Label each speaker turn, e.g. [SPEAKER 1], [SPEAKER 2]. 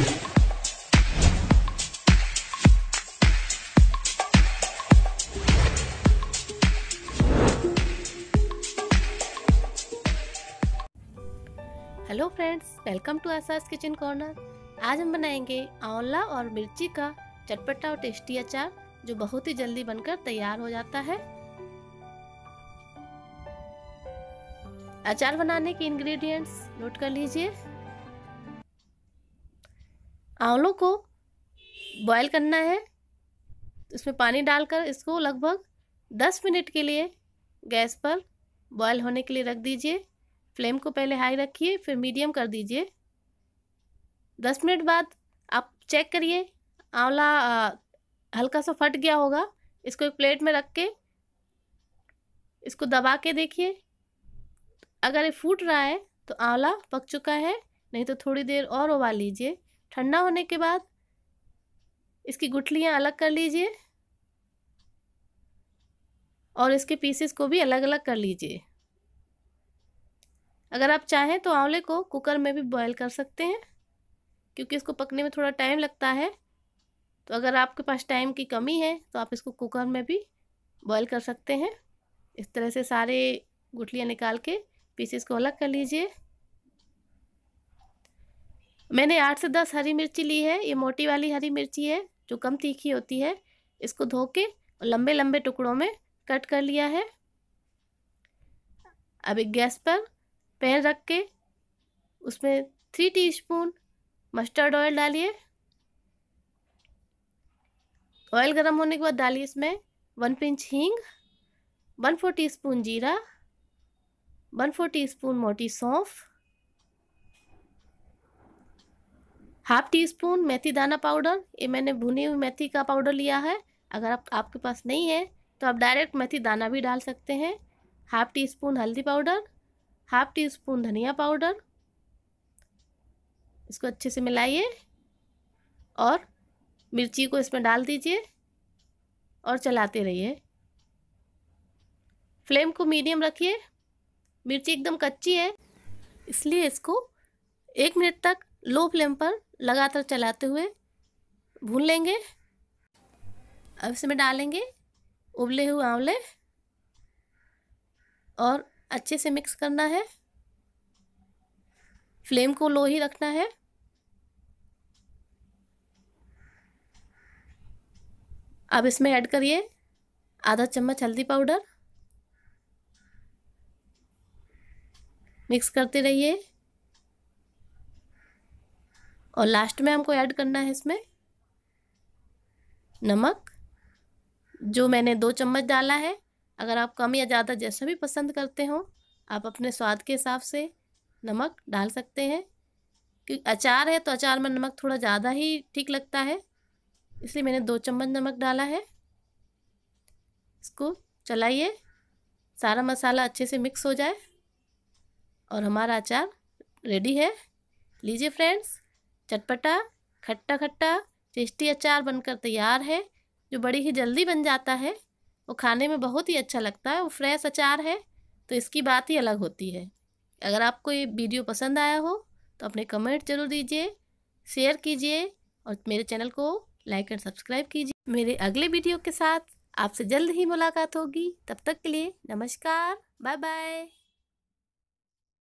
[SPEAKER 1] Hello friends welcome to आसास kitchen corner आज हम बनाएँगे आंवला और मिर्ची का चटपटा और टेस्टी अचार, जो बहुत ही जल्दी बनकर तैयार हो जाता है। अचार बनाने के इंग्रेडिएंट्स नोट कर लीजिए। आंवलों को बॉयल करना है। उसमें पानी डालकर इसको लगभग 10 मिनट के लिए गैस पर बॉयल होने के लिए रख दीजिए। फ्लेम को पहले हाई रखिए, फिर मीडियम कर दीजिए। दस मिनट बाद आप चेक करिए, आंवला हल्का सा फट गया होगा। इसको एक प्लेट में रख के इसको दबा के देखिए। अगर ये फूट रहा है तो आंवला पक चुका है, नहीं तो थोड़ी देर और उबाल लीजिए। ठंडा होने के बाद इसकी गुठलियाँ अलग कर लीजिए और इसके पीसेस को भी अलग अलग कर लीजिए। अगर आप चाहें तो आंवले को कुकर में भी बॉईल कर सकते हैं, क्योंकि इसको पकने में थोड़ा टाइम लगता है। तो अगर आपके पास टाइम की कमी है तो आप इसको कुकर में भी बॉईल कर सकते हैं। इस तरह से सारे गुठलियाँ निकाल के पीसेस को अलग कर लीजिए। मैंने आठ से दस हरी मिर्ची ली है, ये मोटी वाली हरी मिर्ची है, जो कम तीखी होती है, इसको धो के लंबे लंबे टुकड़ों में कट कर लिया है। अब एक गैस पर पैन रख के उसमें थ्री टीस्पून मस्टर्ड ऑयल डालिए। ऑयल गर्म होने के बाद डालिए इसमें वन पिंच हींग, वन फोर टीस्पून जीरा, वन फोर टीस्पून मोटी सौंफ हाफ़ टी स्पून मेथी दाना पाउडर, ये मैंने भुनी हुई मेथी का पाउडर लिया है। अगर आप, आपके पास नहीं है तो आप डायरेक्ट मेथी दाना भी डाल सकते हैं। हाफ़ टी स्पून हल्दी पाउडर, हाफ़ टी स्पून धनिया पाउडर, इसको अच्छे से मिलाइए और मिर्ची को इसमें डाल दीजिए और चलाते रहिए। फ्लेम को मीडियम रखिए, मिर्ची एकदम कच्ची है, इसलिए इसको एक मिनट तक लो फ्लेम पर लगातार चलाते हुए भून लेंगे। अब इसमें डालेंगे उबले हुए आंवले और अच्छे से मिक्स करना है। फ्लेम को लो ही रखना है। अब इसमें ऐड करिए आधा चम्मच हल्दी पाउडर। मिक्स करते रहिए। और लास्ट में हमको ऐड करना है इसमें नमक, जो मैंने दो चम्मच डाला है। अगर आप कम या ज़्यादा जैसा भी पसंद करते हो, आप अपने स्वाद के हिसाब से नमक डाल सकते हैं। क्योंकि अचार है तो अचार में नमक थोड़ा ज़्यादा ही ठीक लगता है, इसलिए मैंने दो चम्मच नमक डाला है। इसको चलाइए, सारा मसाला अच्छे से मिक्स हो जाए और हमारा अचार रेडी है। लीजिए फ्रेंड्स चटपटा, खट्टा खट्टा, टेस्टी अचार बनकर तैयार है, जो बड़ी ही जल्दी बन जाता है। वो खाने में बहुत ही अच्छा लगता है, वो फ्रेश अचार है तो इसकी बात ही अलग होती है। अगर आपको ये वीडियो पसंद आया हो तो अपने कमेंट ज़रूर दीजिए, शेयर कीजिए और मेरे चैनल को लाइक एंड सब्सक्राइब कीजिए। मेरे अगले वीडियो के साथ आपसे जल्द ही मुलाकात होगी। तब तक के लिए नमस्कार, बाय बाय।